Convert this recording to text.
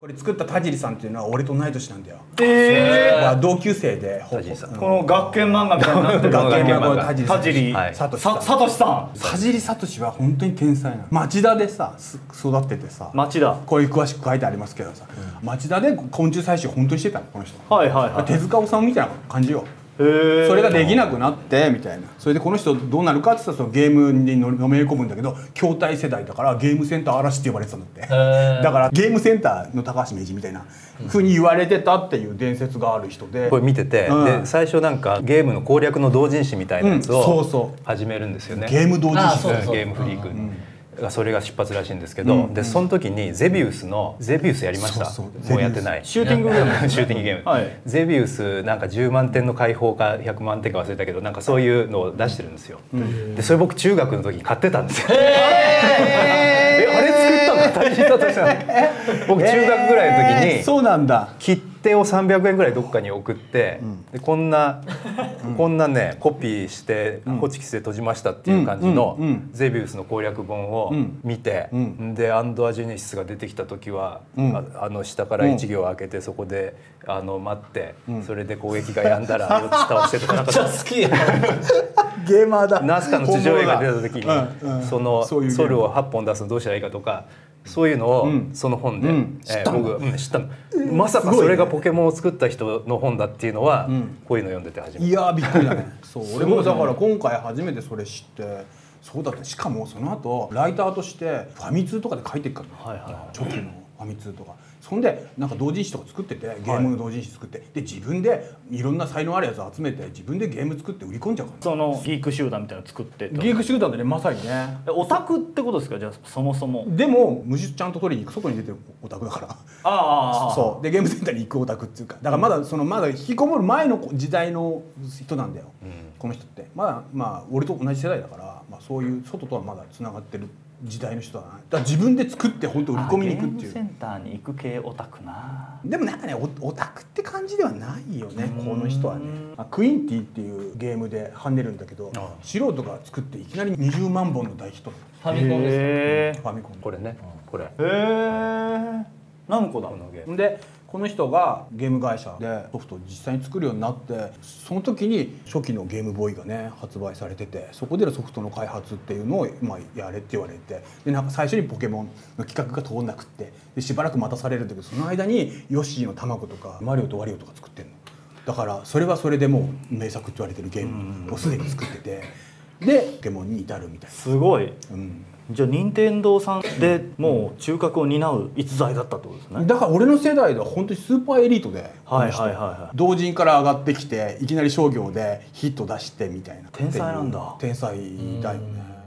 これ作った田尻さんっていうのは俺と同い年なんだよ。えだから同級生で田尻さん。うん。この学研漫画みたいになってる学研漫画学研漫画田尻田尻はいさとしさん。ささとしは本当に天才なの町田でさす育っててさ町田こういう詳しく書いてありますけどさ、町田で昆虫採集本当にしてたのこの人、はいはいはい。手塚治虫みたいな感じよそれができなくなってみたいな。それでこの人どうなるかって言ったらそのゲームにののめり込むんだけど筐体世代だからゲームセンター嵐って呼ばれてたんだって。だからゲームセンターの高橋名人みたいなふうに言われてたっていう伝説がある人で。これ見てて、うん。で最初なんかゲームの攻略の同人誌みたいなやつうんそうをそう。始めるんですよね。ゲーム同時誌。うそうゲームフリークがそれが出発らしいんですけど、でその時にゼビウスのゼビウスやりました？そうそう。もうやってない。シューティングゲーム。シューティングゲーム、はい。ゼビウスなんか10万点の解放か100万点か忘れたけどなんかそういうのを出してるんですよ、でそれ僕中学の時に買ってたんですよ。えあれ作ったの？大変だったじゃん。僕中学ぐらいの時に、そうなんだ。切手を300円ぐらいどっかに送って、でこんな、こんなねコピーしてホチキスで閉じましたっていう感じのゼビウスの攻略本を見て、でアンドアジェネシスが出てきた時は、ああの下から1行開けてそこであの待って、それで攻撃がやんだら4つ倒してとかなんか好きやん。ゲーマーだ。ナスカの地上絵が出た時に、そのソルを8本出すのどうしたらいいかとかそういうのをその本で、うん。えー僕、うん、知ったの、まさかそれがポケモンを作った人の本だっていうのは、こういうの読んでて初めて。いやーびっくりだね。そう。俺もだから今回初めてそれ知ってそうだったしかもその後ライターとしてファミ通とかで書いてっからね、初期のファミ通とかそんでなんか同人誌とか作っててゲームの同人誌作って、で自分でいろんな才能あるやつを集めて自分でゲーム作って売り込んじゃうから。そのギーク集団みたいなの作ってギーク集団でねまさにね。えオタクってことですか？じゃあそもそも。でも虫ちゃんと取りに行く。外に出てるオタクだから。ああ そう。でゲームセンターに行くオタクっていうか。だからまだそのまだ引きこもる前の時代の人なんだよ、この人って。まだまあ俺と同じ世代だから、まあ、そういう外とはまだつながってる時代の人だな。だから自分で作って本当売り込みに行くっていう。ゲームセンターに行く系オタクなでもなんかねオオタクって感じではないよねこの人はね。あクインティっていうゲームで跳ねるんだけど素人が作っていきなり20万本の大ヒットファミコンですへファミコン。これね。これ。えへえナム。コだ？このゲーム。でこの人がゲーム会社でソフトを実際に作るようになってその時に初期のゲームボーイがね発売されててそこでのソフトの開発っていうのを、まあ、やれって言われてでなんか最初にポケモンの企画が通んなくってでしばらく待たされるんだけどその間にヨッシーの卵とかマリオとワリオとか作ってんの。だからそれはそれでもう名作って言われてるゲームをすでに作っててでポケモンに至るみたいすごい。な。うんじゃあ任天堂さんでもう中核を担う逸材だったってことですね。だから俺の世代では本当にスーパーエリートで、はいはいはいはい。同人から上がってきていきなり商業でヒット出してみたいな。天才なんだ。天才だよね